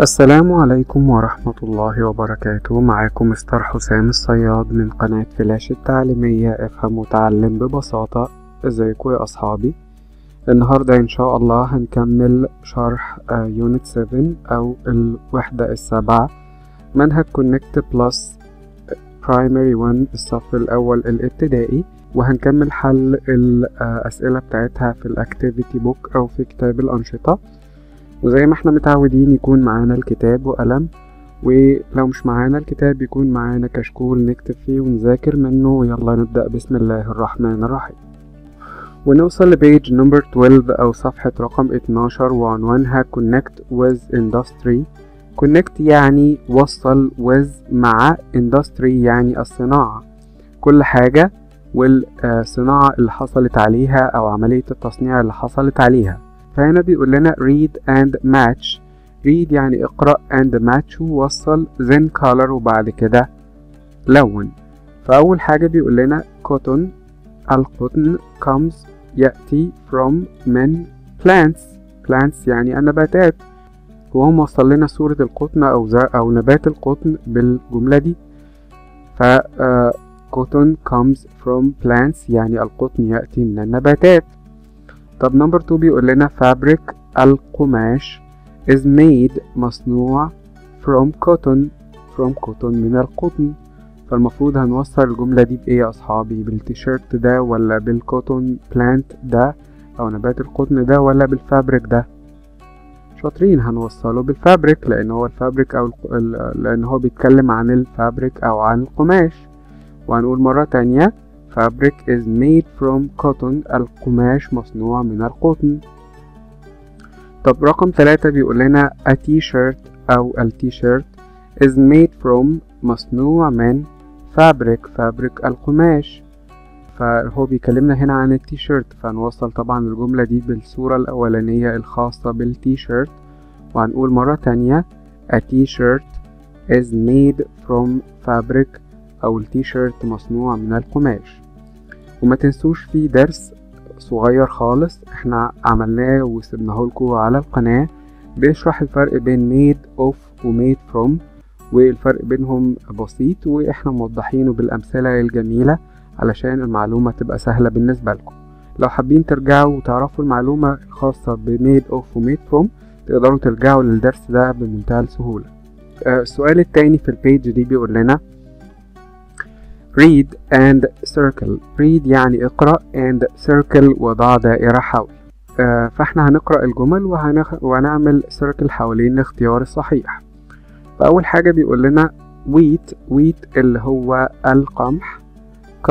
السلام عليكم ورحمة الله وبركاته. معاكم مستر حسام الصياد من قناة فلاش التعليمية. افهم وتعلم ببساطة ازيكم يا أصحابي. النهاردة إن شاء الله هنكمل شرح Unit 7 أو الوحدة السابعة منهج Connect Plus Primary 1 الصف الأول الابتدائي. وهنكمل حل الاسئلة بتاعتها في ال activity book أو في كتاب الأنشطة. وزي ما إحنا متعودين يكون معانا الكتاب وقلم ولو مش معانا الكتاب يكون معانا كشكول نكتب فيه ونذاكر منه يلا نبدأ بسم الله الرحمن الرحيم. ونوصل لبيج نمبر 12 أو صفحة رقم 12 وعنوانها connect with industry. Connect يعني وصل with مع industry يعني الصناعة. كل حاجة والصناعة اللي حصلت عليها أو عملية التصنيع اللي حصلت عليها. فهنا بيقول لنا read and match. read يعني اقرأ and match ووصل then color وبعد كده لون. فأول حاجة بيقول لنا cotton القطن comes يأتي from من plants. plants يعني النباتات. وهو موصل لنا صورة القطن أو أو نبات القطن بالجملة دي. ف uh, cotton comes from plants يعني القطن يأتي من النباتات. طب number 2 بيقول لنا fabric القماش is made مصنوع from cotton from cotton من القطن. فالمفروض هنوصل الجملة دي بإيه يا أصحابي؟ بالتيشيرت ده ولا بال cotton plant ده؟ أو نبات القطن ده ولا بال fabric ده؟ شاطرين هنوصله بال fabric لأن هو ال fabric أو لأن هو بيتكلم عن ال fabric أو عن القماش. وهنقول مرة تانية fabric is made from cotton. القماش مصنوع من القطن. طب رقم ثلاثة بيقول لنا a t-shirt أو التيشيرت is made from مصنوع من fabric fabric القماش. فهو بيكلمنا هنا عن التيشيرت فهنوصل طبعا الجملة دي بالصورة الأولانية الخاصة بالتيشيرت وهنقول مرة تانية a t-shirt is made from fabric أو التيشيرت مصنوع من القماش. وما تنسوش في درس صغير خالص إحنا عملناه وسبناه لكم على القناة. بيشرح الفرق بين made of و made from والفرق بينهم بسيط وإحنا موضحينه بالأمثلة الجميلة علشان المعلومة تبقى سهلة بالنسبة لكم. لو حابين ترجعوا وتعرفوا المعلومة الخاصة ب made of و made from تقدروا ترجعوا للدرس ده بمنتهى السهولة. السؤال التاني في البيج دي بيقول لنا read and circle. read يعني اقرأ and circle وضع دائرة حول. آه فاحنا هنقرأ الجمل وهنخ... وهنعمل circle حوالين الاختيار الصحيح. فأول حاجة بيقول لنا wheat wheat اللي هو القمح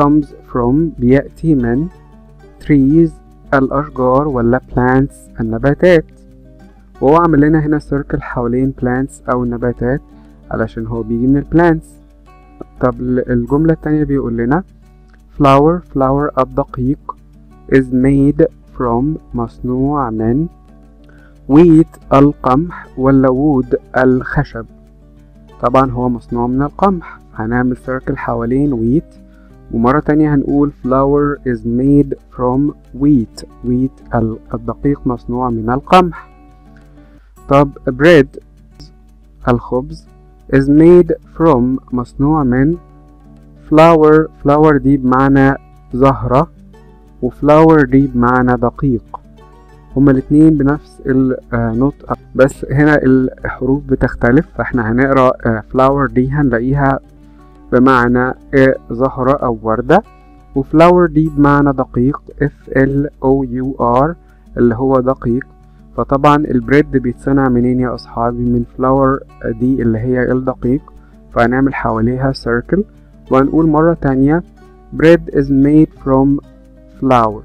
comes from بيأتي من trees الأشجار ولا plants النباتات. وهو عامل لنا هنا circle حوالين plants أو النباتات علشان هو بيجي من البلانتس طب الجملة التانية بيقول لنا flour flour الدقيق is made from مصنوع من wheat القمح ولا wood الخشب. طبعا هو مصنوع من القمح. هنعمل circle حوالين wheat. ومرة تانية هنقول flour is made from wheat. wheat الدقيق مصنوع من القمح. طب bread الخبز. Is made from مصنوع من flour flower دي بمعنى زهرة و flour دي بمعنى دقيق. هما الاتنين بنفس النطق بس هنا الحروف بتختلف فاحنا هنقرأ flower دي هنلاقيها بمعنى زهرة أو وردة. و flour دي بمعنى دقيق F L O U R اللي هو دقيق. فطبعا ال bread بيتصنع منين يا أصحابي؟ من flour دي اللي هي الدقيق فهنعمل حواليها circle وهنقول مرة تانية bread is made from flour.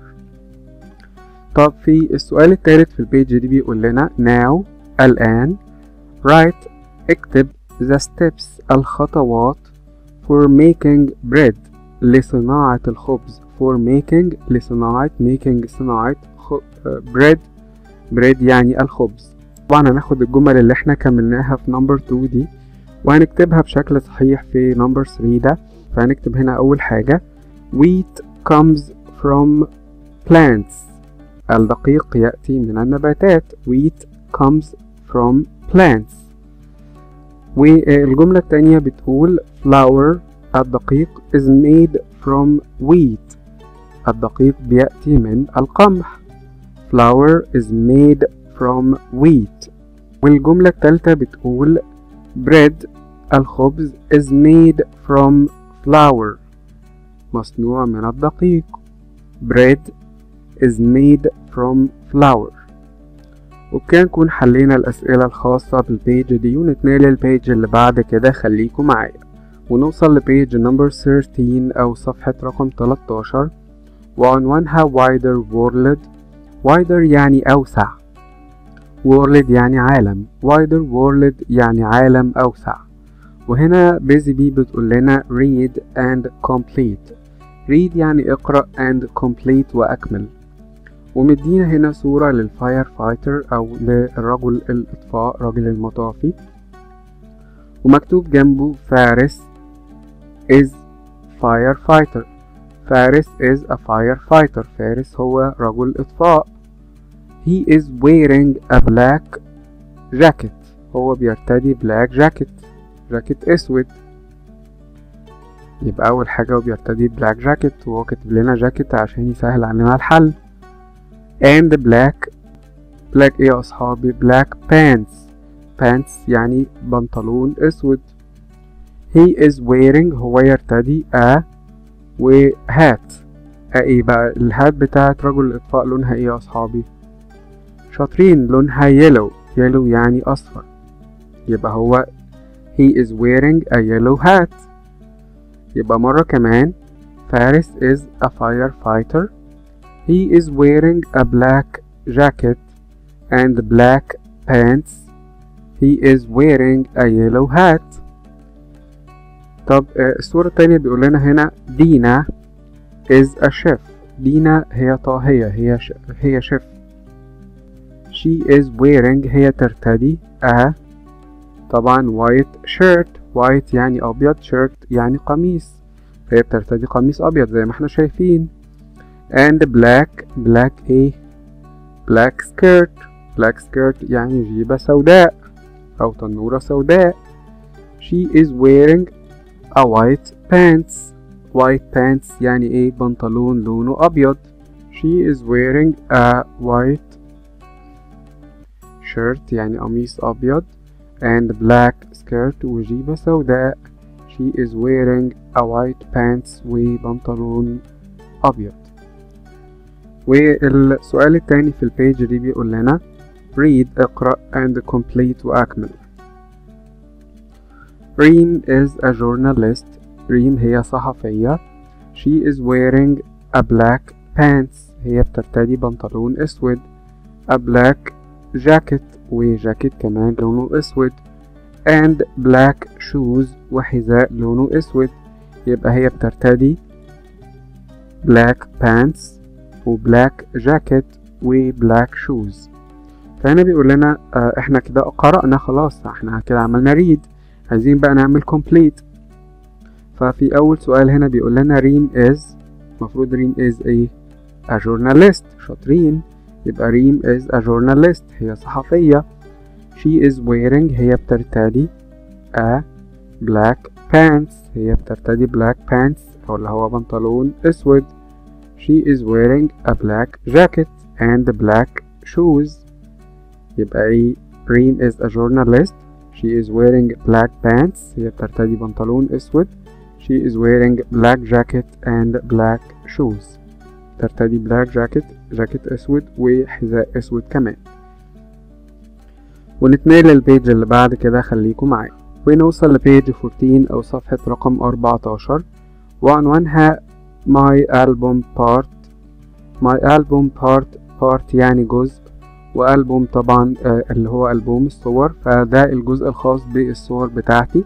طب في السؤال الثالث في ال page دي بيقول لنا now الآن write اكتب the steps الخطوات for making bread لصناعة الخبز for making لصناعة making صناعة bread bread يعني الخبز. طبعا هناخد الجمل اللي إحنا كملناها في number 2 دي وهنكتبها بشكل صحيح في number 3 ده. فهنكتب هنا أول حاجة wheat comes from plants. الدقيق يأتي من النباتات wheat comes from plants. والجملة التانية بتقول flour الدقيق is made from wheat. الدقيق بيأتي من القمح. Flour is made from wheat. والجملة التالتة بتقول bread الخبز is made from flour. مصنوع من الدقيق. bread is made from flour. وبكده نكون حلينا الأسئلة الخاصة بال page دي ونتنقل لل page اللي بعد كده. خليكم معايا. ونوصل ل page number 13 أو صفحة رقم 13 وعنوانها wider world. Wider يعني أوسع. World يعني عالم. Wider world يعني عالم أوسع. وهنا busy bee بتقول لنا read and complete. Read يعني اقرأ and complete وأكمل. ومدينا هنا صورة لل firefighter أو للرجل الإطفاء رجل المطافي. ومكتوب جنبه فارس is firefighter. فارس is a firefighter. فارس هو رجل إطفاء. He is wearing a black jacket. هو بيرتدي black jacket. جاكيت أسود. يبقى أول حاجة هو بيرتدي بلاك جاكيت وهو كاتب لنا جاكيت عشان يسهل علينا الحل. And black black إيه يا أصحابي؟ black pants. Pants يعني بنطلون أسود. He is wearing هو يرتدي a و hat ايه بقى الهات بتاعت رجل الاطفاء لونها ايه يا اصحابي شاطرين لونها يلو يلو يعني اصفر يبقى هو he is wearing a yellow hat يبقى مرة كمان فارس is a firefighter he is wearing a black jacket and black pants he is wearing a yellow hat طب الصورة التانية بيقول لنا هنا دينا is a chef. دينا هي طاهية هي ش... هي شيف she is wearing هي ترتدي a طبعا white shirt. white يعني أبيض shirt يعني قميص. فهي بترتدي قميص أبيض زي ما إحنا شايفين. And black black إيه؟ black skirt. black skirt يعني جيبة سوداء أو تنورة سوداء. She is wearing a white pants white pants يعني ايه بنطلون لونه أبيض she is wearing a white shirt يعني قميص أبيض and black skirt وجيبة سوداء she is wearing a white pants وبنطلون أبيض والسؤال التاني في البيج دي بيقول لنا read اقرأ and complete وأكمل ريم is a journalist. ريم هي صحفية. She is wearing a black pants. هي بترتدي بنطلون أسود. A black jacket. وجاكيت كمان لونه أسود. And black shoes وحذاء لونه أسود. يبقى هي بترتدي black pants و black jacket و black shoes. فهنا بيقول لنا آه إحنا كده قرأنا خلاص إحنا كده عملنا read. عايزين بقى نعمل complete ففي أول سؤال هنا بيقول لنا ريم is المفروض ريم is إيه a journalist شاطرين. يبقى ريم is a journalist هي صحفية. she is wearing هي بترتدي a black pants هي بترتدي black pants أو اللي هو بنطلون أسود. She is wearing a black jacket and black shoes. يبقى إيه؟ ريم is a journalist she is wearing black pants. هي بترتدي بنطلون أسود. She is wearing black jacket and black shoes. ترتدي black jacket جاكيت أسود وحذاء أسود كمان. ونتنقل لل page اللي بعد كده. خليكم معايا. ونوصل ل page 14 أو صفحة رقم 14 وعنوانها My Album Part My Album Part Part يعني جزء. وألبوم طبعا آه اللي هو ألبوم الصور فده الجزء الخاص بالصور بتاعتي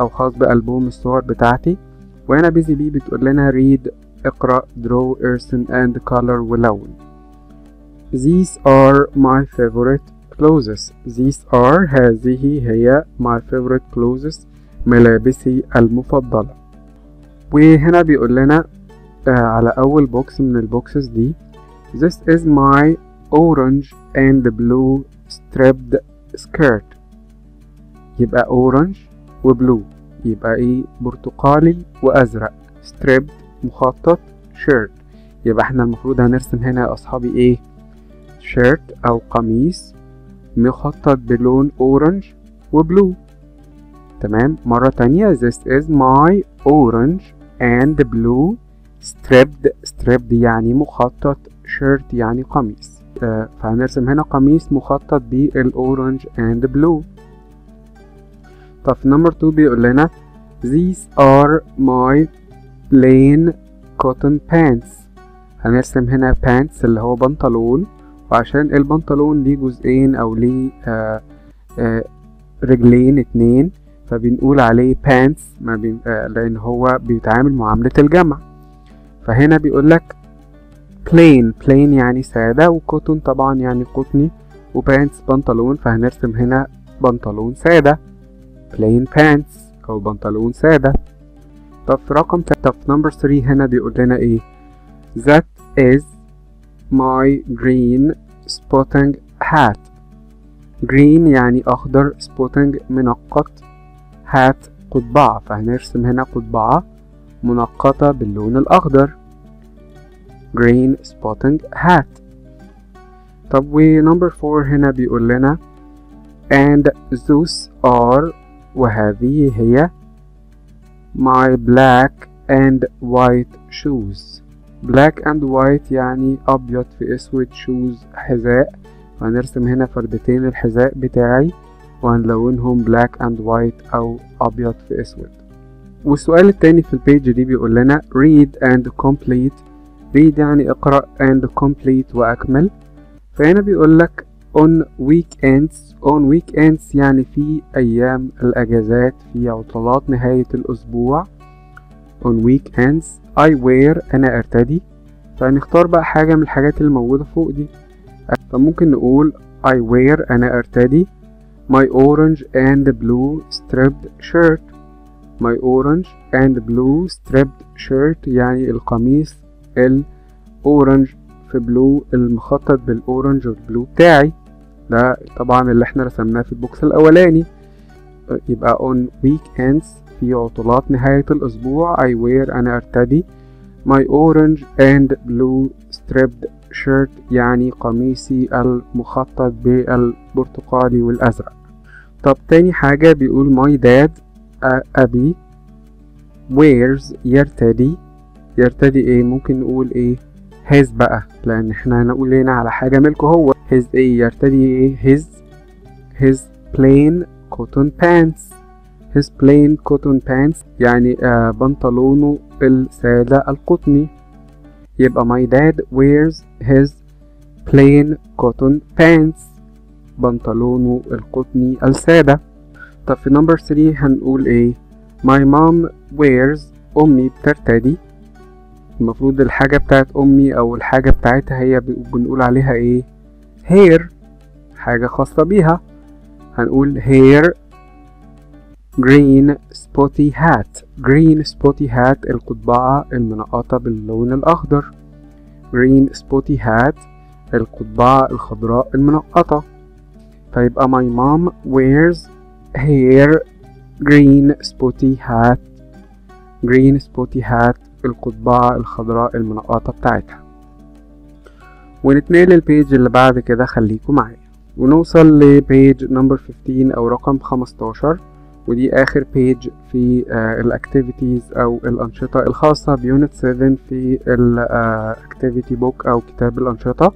أو خاص بألبوم الصور بتاعتي. وهنا بيزي بي بتقول لنا read اقرأ draw ارسم and color ولون. These are my favorite clothes. These are هذه هي my favorite clothes ملابسي المفضلة. وهنا بيقول لنا آه على أول box من ال boxes دي This is my orange and blue striped shirt. يبقى orange و blue يبقى إيه؟ برتقالي وأزرق. striped مخطط shirt يبقى إحنا المفروض هنرسم هنا يا أصحابي إيه؟ shirt أو قميص مخطط بلون orange و blue تمام؟ مرة تانية. This is my orange and blue striped striped يعني مخطط shirt يعني قميص. فهنرسم هنا قميص مخطط بال orange and blue. طب في number 2 بيقول لنا these are my plain cotton pants. هنرسم هنا pants اللي هو بنطلون وعشان البنطلون ليه جزئين أو ليه آه آه رجلين اتنين فبنقول عليه pants ما بي... آه لأن هو بيتعامل معاملة الجمع. فهنا بيقول لك plain. Plain يعني سادة وكوتون طبعا يعني قطني وبانتس بنطلون فهنرسم هنا بنطلون سادة. Plain pants أو بنطلون سادة. طب في رقم طب في نمبر 3 هنا بيقول لنا إيه؟ That is my green spotting hat. Green يعني أخضر spotting منقط hat قضبعة فهنرسم هنا قضبعة منقطة باللون الأخضر. Green spotting hat. طب و number 4 هنا بيقول لنا and those are وهذه هي my black and white shoes. Black and white يعني أبيض في أسود shoes حذاء وهنرسم هنا فردتين الحذاء بتاعي وهنلونهم black and white أو أبيض في أسود والسؤال التاني في البيج دي بيقول لنا read and complete read يعني اقرأ and complete وأكمل. فهنا بيقول لك on weekends on weekends يعني في أيام الأجازات في عطلات نهاية الأسبوع. on weekends I wear أنا أرتدي. فهنختار بقى حاجة من الحاجات اللي موجودة فوق دي. فممكن نقول I wear أنا أرتدي. my orange and blue striped shirt. my orange and blue striped shirt يعني القميص ال orange في blue المخطط بال orange وال blue بتاعي. ده طبعا اللي إحنا رسمناه في ال box الأولاني. يبقى on weekends في عطلات نهاية الأسبوع. I wear أنا أرتدي. My orange and blue striped shirt يعني قميصي المخطط بالبرتقالي والأزرق. طب تاني حاجة بيقول my dad أبي wears يرتدي. يرتدي إيه؟ ممكن نقول إيه؟ his بقى لأن إحنا هنقول هنا على حاجة ملكه هو. his إيه؟ يرتدي إيه؟ his his plain cotton pants. his plain cotton pants يعني آه بنطلونه السادة القطني. يبقى my dad wears his plain cotton pants. بنطلونه القطني السادة. طب في نمبر 3 هنقول إيه؟ my mom wears أمي بترتدي. المفروض الحاجة بتاعت أمي أو الحاجة بتاعتها هي بنقول عليها إيه؟ hair. حاجة خاصة بيها. هنقول hair. green spotty hat. green spotty hat القضبعة المنقطة باللون الأخضر. green spotty hat القبعة الخضراء المنقطة. فيبقى my mom wears her green spotty hat. green spotty hat القبعة الخضراء المنقطة بتاعتها. ونتنقل لل page اللي بعد كده خليكم معايا. ونوصل ل page number 15 أو رقم 15 ودي آخر page في ال activities أو الأنشطة الخاصة ب unit 7 في ال activity book أو كتاب الأنشطة.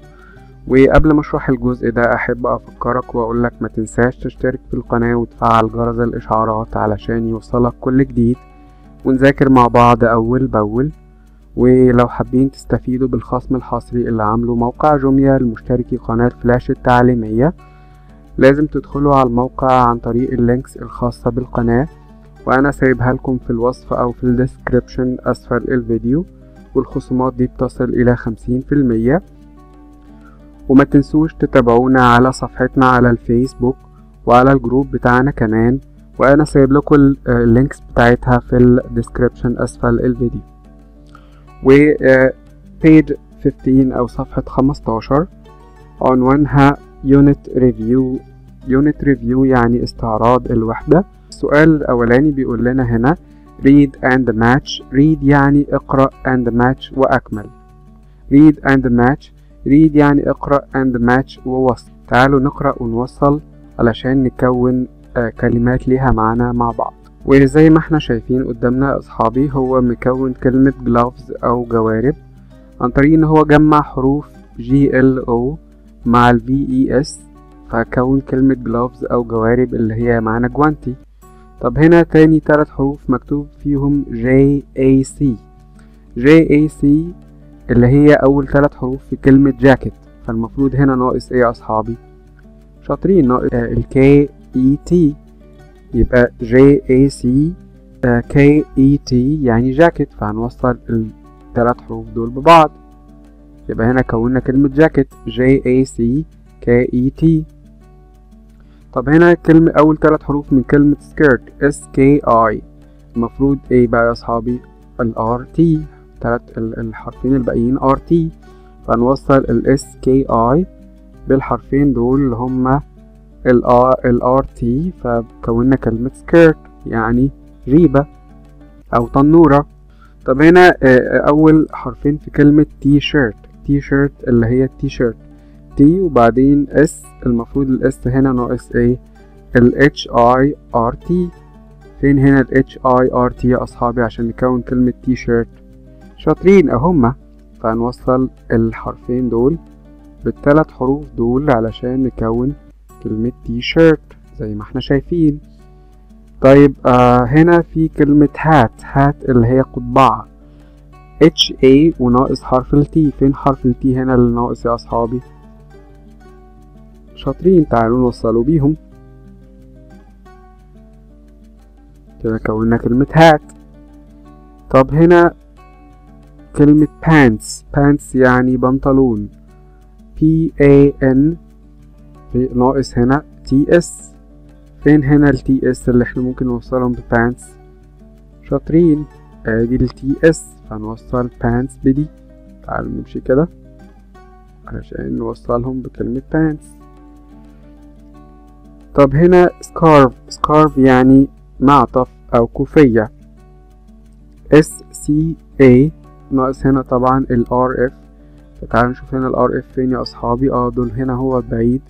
وقبل ما أشرح الجزء ده أحب أفكرك واقول لك ما تنساش تشترك في القناة وتفعل جرس الإشعارات علشان يوصلك كل جديد. ونذاكر مع بعض أول بأول ولو حابين تستفيدوا بالخصم الحصري اللي عامله موقع جوميا لمشتركي قناة فلاش التعليمية لازم تدخلوا على الموقع عن طريق ال links الخاصة بالقناة وأنا سايبها لكم في الوصف أو في ال description أسفل الفيديو والخصومات دي بتصل إلى خمسين في المية. وما تنسوش تتابعونا على صفحتنا على الفيسبوك وعلى ال group بتاعنا كمان. وأنا سايب لكم ال links بتاعتها في ال description أسفل الفيديو. و page 15 أو صفحة 15 عنوانها unit review unit review. يعني استعراض الوحدة. السؤال الأولاني بيقول لنا هنا read and match. read يعني اقرأ and match وأكمل. read and match. read يعني اقرأ and match ووصل. تعالوا نقرأ ونوصل علشان نكون آه كلمات ليها معنى مع بعض. وزي ما إحنا شايفين قدامنا أصحابي هو مكون كلمة gloves أو جوارب عن طريق إن هو جمع حروف G L O مع ال V E S فكون كلمة gloves أو جوارب اللي هي معنى جوانتي. طب هنا تاني تلات حروف مكتوب فيهم J A C. J A C اللي هي أول تلات حروف في كلمة جاكيت فالمفروض هنا ناقص إيه يا أصحابي؟ شاطرين ناقص ال K E T. يبقى J A C K E T يعني جاكيت فهنوصل التلات حروف دول ببعض. يبقى هنا كونا كلمة جاكيت J A C K E T. طب هنا كلمة أول تلات حروف من كلمة skirt. S K I. المفروض إيه بقى يا أصحابي؟ ال R T. تلات الحرفين الباقيين R T. فنوصل ال S K I بالحرفين دول اللي هما ال R ال R T فكونا كلمة skirt يعني ريبة أو تنورة. طب هنا أول حرفين في كلمة تي شيرت تي شيرت اللي هي ال T-shirt T وبعدين S المفروض ال S هنا ناقص إيه؟ ال H I R T فين هنا ال H I R T يا أصحابي؟ عشان نكون كلمة تي شيرت شاطرين أهما. فهنوصل الحرفين دول بالثلاث حروف دول علشان نكون كلمة تي شيرت زي ما إحنا شايفين. طيب آه هنا في كلمة hat hat اللي هي قبعة اتش اي وناقص حرف التي فين حرف التي هنا اللي ناقص يا أصحابي. شاطرين تعالوا نوصلوا بيهم. كده كونا كلمة هات طب هنا كلمة pants. pants يعني بنطلون. P A N في ناقص هنا T S. فين هنا ال T S اللي إحنا ممكن نوصلهم ب pants شاطرين. ادي ال T S فنوصل pants بدي تعالوا نمشي كده علشان نوصلهم بكلمة pants. طب هنا scarf. scarf يعني معطف أو كوفية. S C A ناقص هنا طبعا ال F. فتعالوا نشوف هنا ال F فين يا أصحابي؟ آه دول هنا هو بعيد.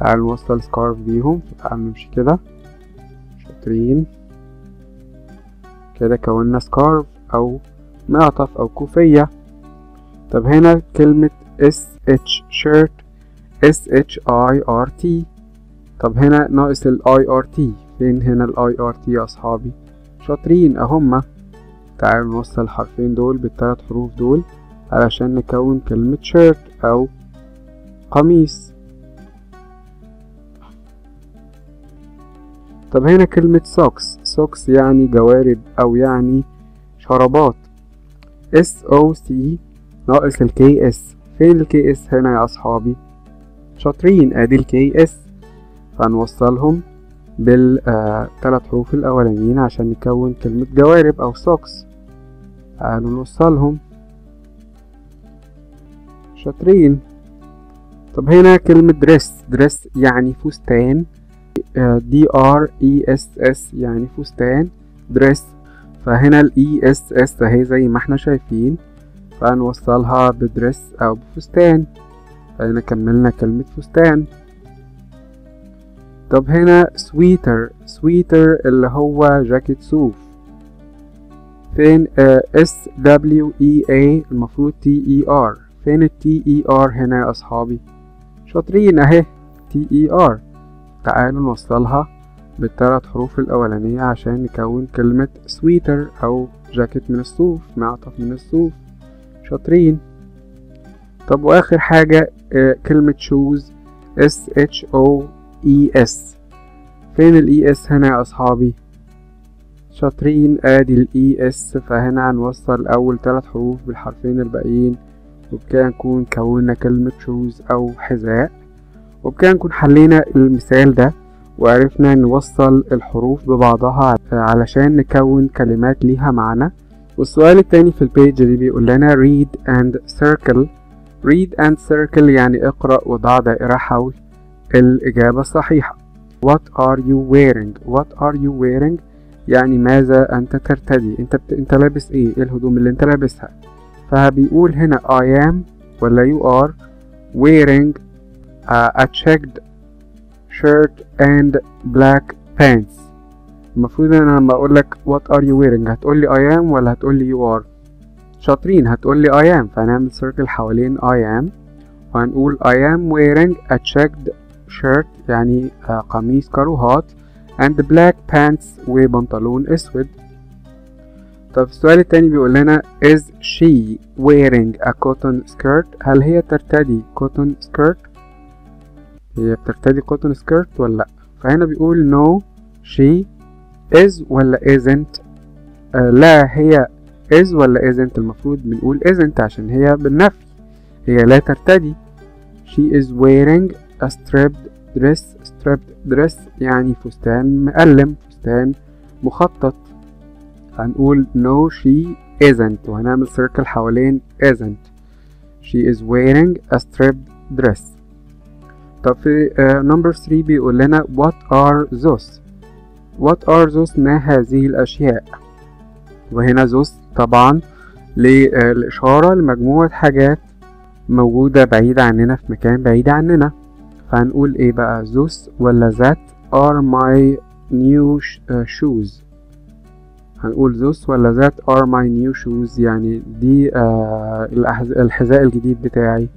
تعالوا نوصل سكارف بيهم. فتعالوا نمشي كده. شاطرين. كده كونا سكارف أو معطف أو كوفية. طب هنا كلمة H I R T. طب هنا ناقص ال IRT فين هنا ال IRT يا أصحابي؟ شاطرين أهما. تعالوا نوصل الحرفين دول بالتلات حروف دول علشان نكون كلمة شيرت أو قميص. طب هنا كلمة socks socks يعني جوارب أو يعني شرابات. S O C ناقص ال K S. فين ال K S هنا يا أصحابي؟ شاطرين أدي ال K S. فنوصلهم بالثلاث حروف الأولانيين عشان نكون كلمة جوارب أو socks تعالوا نوصلهم. شاطرين. طب هنا كلمة dress dress يعني فستان. D R E S S يعني فستان dress فهنا ال E S S اهي زي ما إحنا شايفين. فنوصلها ب dress أو بفستان. فهنا كملنا كلمة فستان. طب هنا sweater sweater اللي هو جاكيت صوف فين؟ اس دبليو اي اي المفروض T E R فين ال T E R هنا يا أصحابي؟ شاطرين اهي T E R تعالوا نوصلها بالثلاث حروف الأولانية عشان نكون كلمة سويتر أو جاكيت من الصوف معطف من الصوف. شاطرين. طب وآخر حاجة كلمة شوز اس اتش أو اي اس فين ال E S هنا يا أصحابي؟ شاطرين آدي ال E S فهنا هنوصل أول ثلاث حروف بالحرفين الباقيين وبكده نكون كونا كلمة shoes أو حذاء. وبكده نكون حلينا المثال ده وعرفنا نوصل الحروف ببعضها علشان نكون كلمات ليها معنى. والسؤال التاني في ال page دي بيقول لنا read and circle. read and circle يعني اقرأ وضع دائرة حول. الإجابة الصحيحة what are you wearing? what are you wearing يعني ماذا أنت ترتدي؟ أنت بت... أنت لابس إيه؟ إيه الهدوم اللي أنت لابسها؟ فبيقول هنا I am ولا you are wearing a checked shirt and black pants المفروض ان انا لما اقول لك what are you wearing هتقول لي I am ولا هتقول لي you are شاطرين هتقول لي I am فهنعمل circle حوالين I am وهنقول I am wearing a checked shirt يعني uh, قميص كاروهات and black pants وبنطلون اسود طب السؤال التاني بيقول لنا is she wearing a cotton skirt هل هي ترتدي cotton skirt هي بترتدي cotton skirt ولا لأ؟ فهنا بيقول no she is ولا isn't آه، لا هي is ولا isn't المفروض بنقول isn't عشان هي بالنفي. هي لا ترتدي. she is wearing a striped dress. striped dress يعني فستان مقلم فستان مخطط. هنقول no she isn't وهنعمل circle حوالين isn't she is wearing a striped dress. طب في uh, number 3 بيقول لنا what are those? What are those ما هذه الأشياء؟ وهنا those طبعا للإشارة لمجموعة حاجات موجودة بعيدة عننا في مكان بعيد عننا. فهنقول إيه بقى؟ those ولا that are my new shoes. هنقول those ولا that are my new shoes يعني دي آه الحذاء الجديد بتاعي.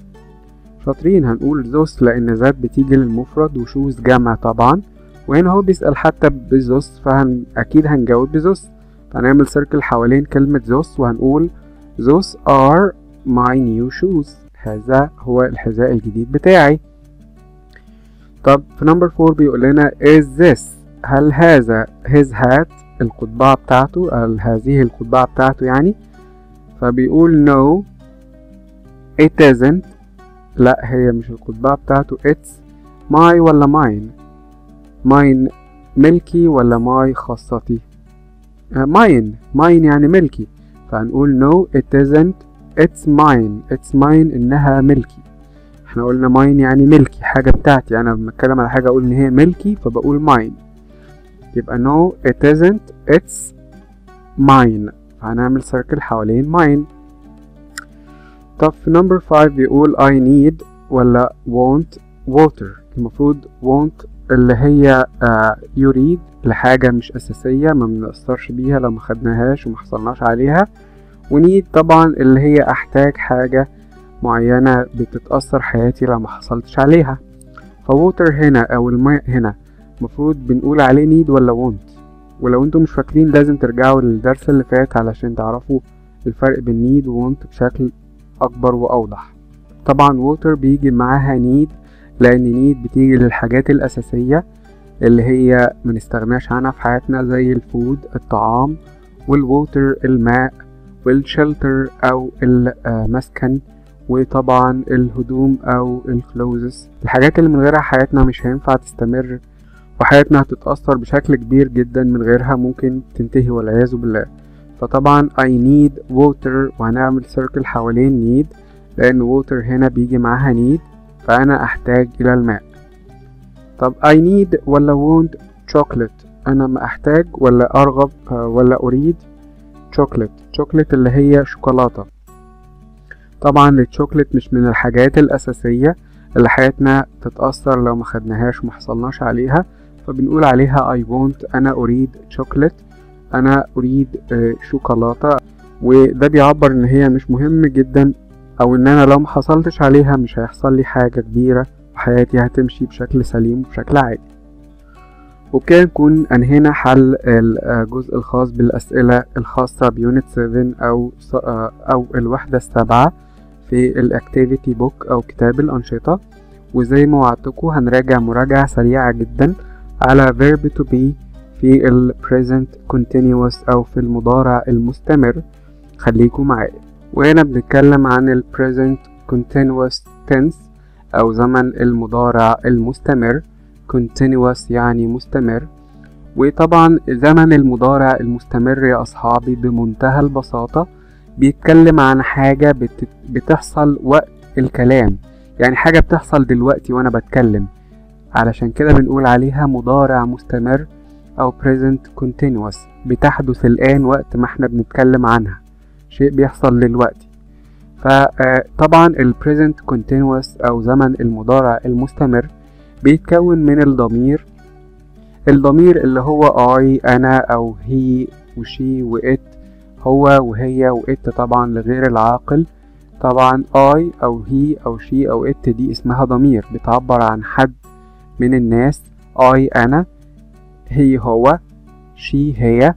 شاطرين هنقول those لأن that بتيجي للمفرد وشوز جمع طبعا وهنا هو بيسأل حتى بزوس فهن أكيد هنجاوب بزوس فهنعمل سيركل حوالين كلمة زوس وهنقول those are my new shoes. هذا هو الحذاء الجديد بتاعي. طب في number four بيقول لنا is this هل هذا his hat القبعة بتاعته؟ هل هذه القبعة بتاعته يعني؟ فبيقول no it isn't. لا هي مش القبعة بتاعته. It's my ولا mine mine ملكي ولا my خاصتي؟ uh, mine. mine يعني ملكي. فهنقول no it isn't. It's mine. It's mine إنها ملكي. إحنا قلنا mine يعني ملكي حاجة بتاعتي. أنا لما أتكلم على حاجة أقول إن هي ملكي فبقول mine. يبقى no it isn't. It's mine. فهنعمل circle حوالين mine. طب في number 5 بيقول I need ولا want water. المفروض want اللي هي آه يريد لحاجة مش أساسية ما بنأثرش بيها لو ما خدناهاش وما حصلناش عليها. و need طبعا اللي هي أحتاج حاجة معينة بتتأثر حياتي لو ما حصلتش عليها. ف water هنا أو الماء هنا المفروض بنقول عليه need ولا want ولو أنتم مش فاكرين لازم ترجعوا للدرس اللي فات علشان تعرفوا الفرق بين need و want بشكل أكبر وأوضح. طبعا water بيجي معاها need لأن need بتيجي للحاجات الأساسية اللي هي منستغناش عنها في حياتنا زي ال food الطعام وال water الماء وال shelter أو المسكن وطبعا الهدوم أو ال clothes الحاجات اللي من غيرها حياتنا مش هينفع تستمر وحياتنا هتتأثر بشكل كبير جدا من غيرها ممكن تنتهي والعياذ بالله. فطبعا I need water وهنعمل circle حوالين need لأن water هنا بيجي معاها need فأنا أحتاج إلى الماء. طب I need ولا want chocolate أنا ما أحتاج ولا أرغب ولا أريد chocolate. chocolate اللي هي شوكولاتة. طبعا الشوكولات مش من الحاجات الأساسية. اللي حياتنا تتأثر لو ما خدناهاش ومحصلناش عليها فبنقول عليها I want أنا أريد chocolate. أنا أريد شوكولاتة وده بيعبر إن هي مش مهم جدا أو إن أنا لو محصلتش عليها مش هيحصل لي حاجة كبيرة وحياتي هتمشي بشكل سليم وبشكل عادي. وبكده نكون أنهينا حل الجزء الخاص بالأسئلة الخاصة ب unit 7 أو أو الوحدة السابعة في ال activity book أو كتاب الأنشطة. وزي ما وعدتكم هنراجع مراجعة سريعة جدا على verb to be في ال present continuous أو في المضارع المستمر. خليكم معايا. وهنا بنتكلم عن ال present continuous tense أو زمن المضارع المستمر. continuous يعني مستمر. وطبعا زمن المضارع المستمر يا أصحابي بمنتهى البساطة بيتكلم عن حاجة بت... بتحصل وقت الكلام. يعني حاجة بتحصل دلوقتي وأنا بتكلم. علشان كده بنقول عليها مضارع مستمر أو present continuous بتحدث الآن وقت ما إحنا بنتكلم عنها. شيء بيحصل دلوقتي. فطبعا ال present continuous أو زمن المضارع المستمر بيتكون من الضمير الضمير اللي هو I أنا أو he وشي وإت هو وهي وإت طبعا لغير العاقل. طبعا I أو he أو she أو إت دي اسمها ضمير بتعبر عن حد من الناس. I أنا. هي هو she هي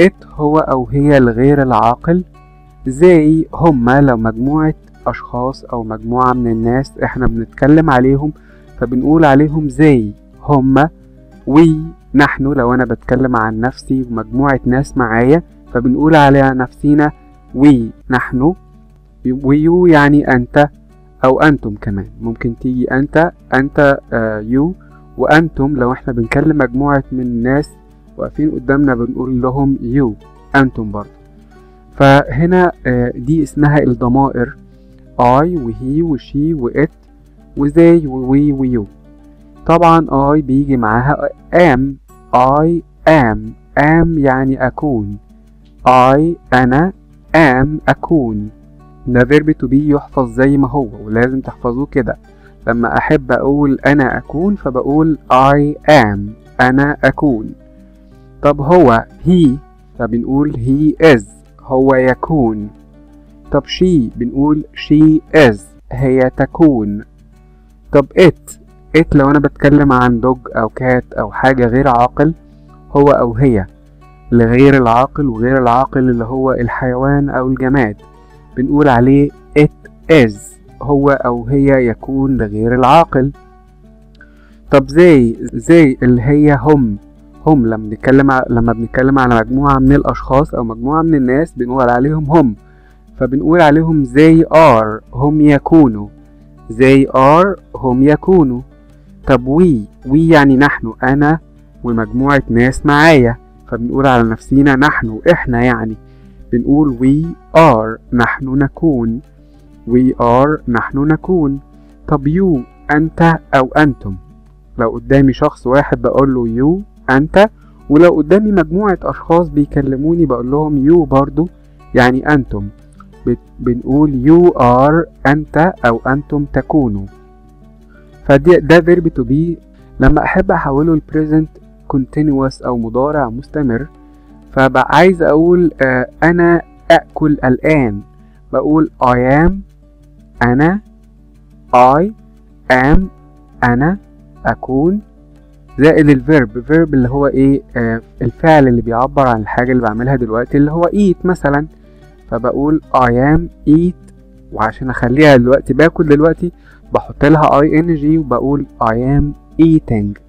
it هو أو هي الغير العاقل زي هما لو مجموعة أشخاص أو مجموعة من الناس إحنا بنتكلم عليهم فبنقول عليهم زي هما وي نحن لو أنا بتكلم عن نفسي ومجموعة ناس معايا فبنقول على نفسينا we نحن و you يعني أنت أو أنتم كمان. ممكن تيجي أنت أنت you وأنتم لو إحنا بنكلم مجموعة من الناس واقفين قدامنا بنقول لهم you أنتم برضه فهنا دي اسمها الضمائر I وهي وشي وإت وزي ووي ويو. طبعا I بيجي معاها am I am am يعني أكون. I أنا am أكون. ده فيرب to be يحفظ زي ما هو ولازم تحفظوه كده. لما أحب أقول أنا أكون فبقول I am أنا أكون. طب هو he فبنقول he is. هو يكون. طب she بنقول she is. هي تكون. طب it it لو أنا بتكلم عن دوج أو كات أو حاجة غير عاقل هو أو هي. لغير العاقل وغير العاقل اللي هو الحيوان أو الجماد. بنقول عليه it is. هو أو هي يكون لغير العاقل. طب زي زي اللي هي هم. هم لما بنتكلم لما بنتكلم على مجموعة من الأشخاص أو مجموعة من الناس بنقول عليهم هم. فبنقول عليهم they are هم يكونوا. they are هم يكونوا. طب وي وي يعني نحن أنا ومجموعة ناس معايا. فبنقول على نفسينا نحن إحنا يعني. بنقول we are نحن نكون. We are نحن نكون. طب you أنت أو أنتم؟ لو قدامي شخص واحد بقول له you أنت؟ ولو قدامي مجموعة أشخاص بيكلموني بقول لهم you برضو يعني أنتم. بنقول you are أنت أو أنتم تكونوا. فدي ده verb to be. لما أحب أحوله ل present continuous أو مضارع مستمر فبقى عايز أقول آه أنا أكل الآن. بقول I am أنا I am أنا أكون. زائد ال verb verb اللي هو إيه؟ آه الفعل اللي بيعبر عن الحاجة اللي بعملها دلوقتي اللي هو eat مثلا. فبقول I am eat وعشان أخليها دلوقتي باكل دلوقتي بحط لها ing وبقول I am eating.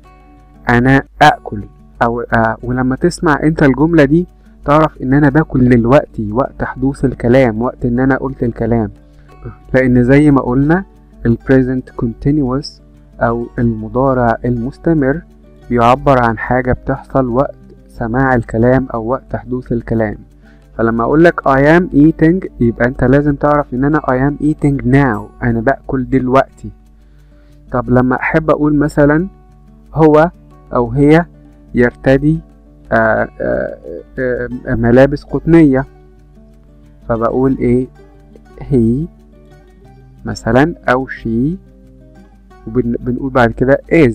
أنا أكل. أو آه ولما تسمع أنت الجملة دي تعرف إن أنا باكل دلوقتي وقت حدوث الكلام وقت إن أنا قلت الكلام. لأن زي ما قلنا ال present continuous أو المضارع المستمر بيعبر عن حاجة بتحصل وقت سماع الكلام أو وقت حدوث الكلام. فلما أقول لك I am eating يبقى أنت لازم تعرف إن أنا I am eating now أنا بأكل دلوقتي. طب لما أحب أقول مثلا هو أو هي يرتدي آآ آآ ملابس قطنية فبقول إيه؟ هي مثلا أو she وبنقول بعد كده is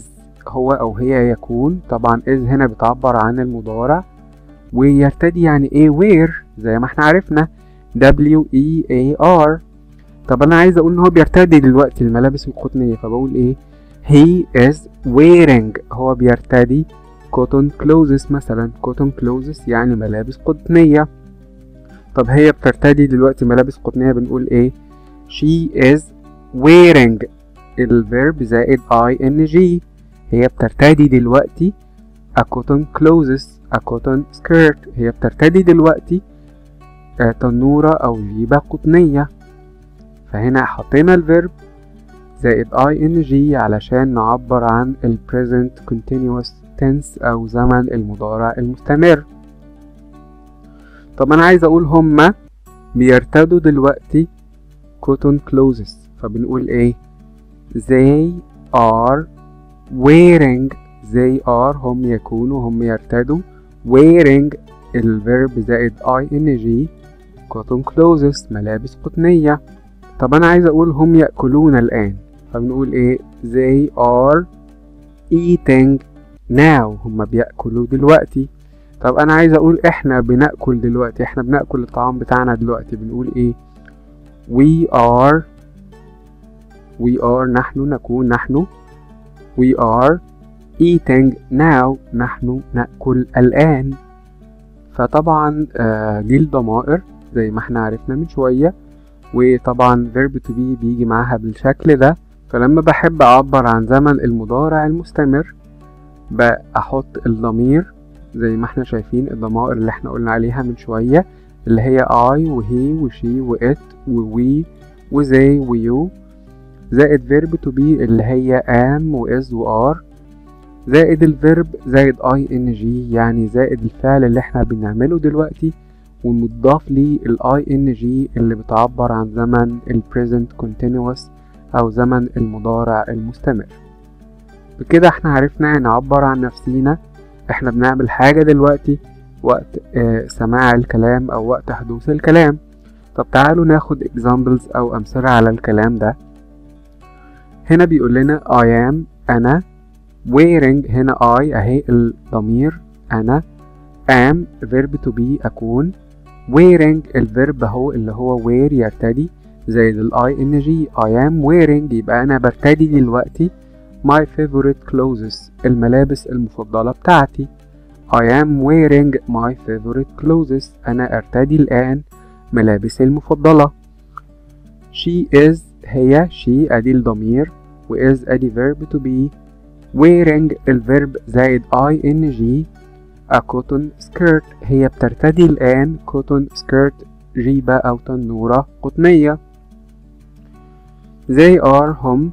هو أو هي يكون. طبعا is هنا بتعبر عن المضارع. ويرتدي يعني إيه؟ wear زي ما إحنا عرفنا. W E A R. طب أنا عايز أقول إن هو بيرتدي دلوقتي الملابس القطنية فبقول إيه؟ he is wearing. هو بيرتدي cotton clothes مثلا. cotton clothes يعني ملابس قطنية. طب هي بترتدي دلوقتي ملابس قطنية بنقول إيه؟ She is wearing ال verb زائد ing. هي بترتدي دلوقتي. A cotton clothes a cotton skirt. هي بترتدي دلوقتي. تنورة أو جيبة قطنية. فهنا حطينا ال verb زائد ing علشان نعبر عن ال present continuous tense أو زمن المضارع المستمر. طب أنا عايز أقول هما بيرتدوا دلوقتي. Cotton clothes. فبنقول إيه؟ They are wearing. They are هم يكونوا هم يرتدوا. Wearing الفيرب زائد ing cotton clothes ملابس قطنية. طب أنا عايز أقول هم يأكلون الآن. فبنقول إيه؟ They are eating now. هم بيأكلوا دلوقتي. طب أنا عايز أقول إحنا بنأكل دلوقتي. إحنا بنأكل الطعام بتاعنا دلوقتي. بنقول إيه؟ We are we are نحن نكون نحن. We are eating now. نحن نأكل الآن. فطبعا آه، دي الضمائر زي ما إحنا عرفنا من شوية. وطبعا verb to be بيجي معاها بالشكل ده. فلما بحب أعبر عن زمن المضارع المستمر بحط الضمير زي ما إحنا شايفين الضمائر اللي إحنا قلنا عليها من شوية. اللي هي I وهي وشي وإت ووي وزي ويو. زائد verb to be اللي هي am وis وآر. زائد الفيرب زائد ing يعني زائد الفعل اللي إحنا بنعمله دلوقتي. ومضاف ليه ال ing اللي بتعبر عن زمن ال present continuous أو زمن المضارع المستمر. بكده إحنا عرفنا نعبر عن نفسينا. إحنا بنعمل حاجة دلوقتي. وقت آه سماع الكلام أو وقت حدوث الكلام. طب تعالوا ناخد examples أو أمثلة على الكلام ده. هنا بيقول لنا I am أنا. Wearing هنا I أهي الضمير أنا. Am verb to be أكون. Wearing الفيرب أهو اللي هو wear يرتدي زائد ال ing I am wearing يبقى أنا برتدي دلوقتي. My favorite clothes الملابس المفضلة بتاعتي. I am wearing my favorite clothes أنا أرتدي الآن ملابسي المفضلة she is هي she أدي الضمير و is أدي verb to be wearing الفيرب زائد ing a cotton skirt هي بترتدي الآن cotton skirt جيبة أو تنورة قطنية they are هم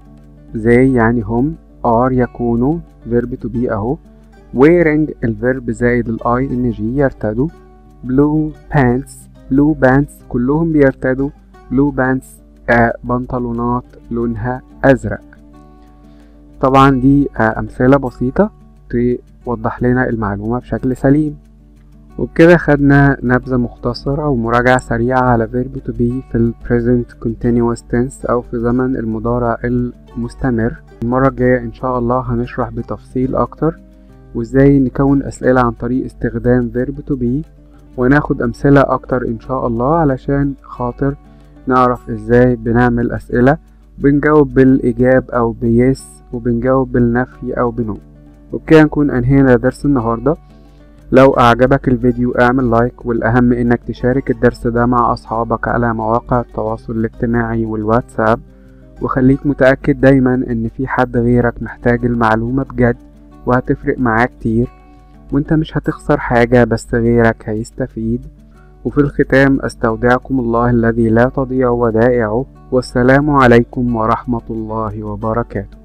they يعني هم are يكونوا verb to be أهو wearing الفيرب زائد ال ing يرتدوا. Blue pants blue pants كلهم بيرتدوا. Blue pants بنطلونات لونها أزرق. طبعا دي أمثلة بسيطة توضح لنا المعلومة بشكل سليم. وبكده خدنا نبذة مختصرة ومراجعة سريعة على verb to be في ال present continuous tense أو في زمن المضارع المستمر. المرة الجاية إن شاء الله هنشرح بتفصيل أكتر. وإزاي نكون أسئلة عن طريق استخدام verb to be وناخد أمثلة أكتر إن شاء الله علشان خاطر نعرف إزاي بنعمل أسئلة. بنجاوب بالإيجاب أو بيس وبنجاوب بالنفي أو بنو. وبكده نكون أنهينا درس النهاردة. لو أعجبك الفيديو أعمل لايك والأهم إنك تشارك الدرس ده مع أصحابك على مواقع التواصل الاجتماعي والواتساب. وخليك متأكد دايما إن في حد غيرك محتاج المعلومة بجد. وهتفرق معاه كتير. وانت مش هتخسر حاجة بس غيرك هيستفيد. وفي الختام أستودعكم الله الذي لا تضيع ودائعه. والسلام عليكم ورحمة الله وبركاته.